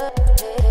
love.